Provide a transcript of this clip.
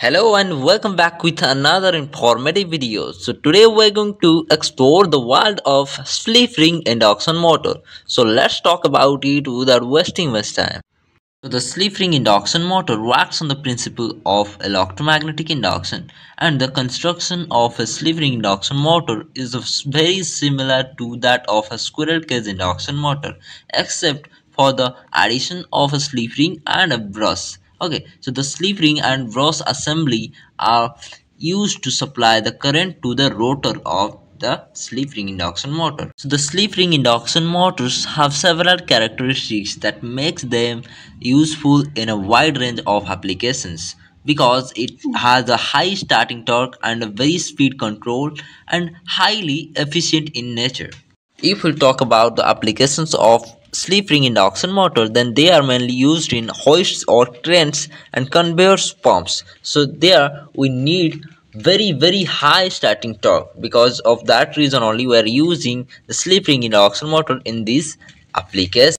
Hello and welcome back with another informative video. So today we're going to explore the world of slip ring induction motor. So let's talk about it without wasting much time. So the slip ring induction motor works on the principle of electromagnetic induction and the construction of a slip ring induction motor is very similar to that of a squirrel cage induction motor except for the addition of a slip ring and a brush okay so the slip ring and brush assembly are used to supply the current to the rotor of the slip ring induction motor. So the slip ring induction motors have several characteristics that makes them useful in a wide range of applications because it has a high starting torque and a very speed control and highly efficient in nature. If we talk about the applications of slip ring induction motor then they are mainly used in hoists or cranes and conveyor pumps. So there we need very very high starting torque. Because of that reason only we are using the slip ring induction motor in this application